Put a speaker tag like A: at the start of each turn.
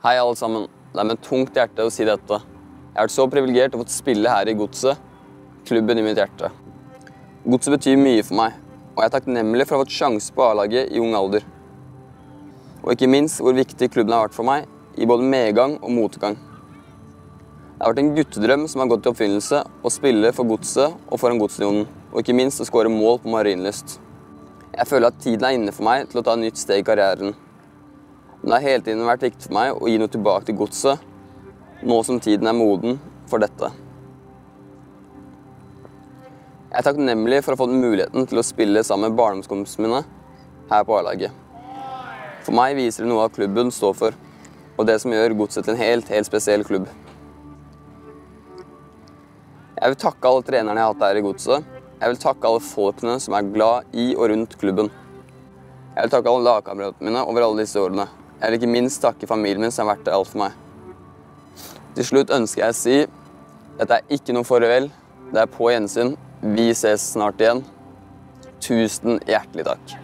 A: Hei, alle sammen. Det er med tungt hjerte å si dette. Jeg har vært så privilegert å få spille her i Godset, klubben i mitt hjerte. Godset betyr mye for meg, og jeg er takknemlig for å ha fått sjanse på A-laget i ung alder. Og ikke minst hvor viktig klubben har vært for meg i både medgang og motgang. Det har vært en guttedrøm som har gått i oppfyllelse å spille for Godset og foran Godsunionen, og ikke minst å skåre mål på Marienlyst. Jeg føler at tiden er inne for meg til å ta et nytt steg i karrieren. Men det har hele tiden vært viktig for meg å gi noe tilbake til godset, nå som tiden er moden for dette. Jeg er takknemlig for å ha fått muligheten til å spille sammen med barndomskompisene mine her på A-laget. For meg viser det noe av klubben står for, og det som gjør Godset til en helt, helt spesiell klubb. Jeg vil takke alle trenerne jeg har hatt her i Godset. Jeg vil takke alle folkene som er glad i og rundt klubben. Jeg vil takke alle lagkameratene mine over alle disse årene. Jeg vil ikke minst takke familien min som har vært alt for meg. Til slutt ønsker jeg å si dette er ikke noe farvel. Det er på gjensyn. Vi ses snart igjen. Tusen hjertelig takk.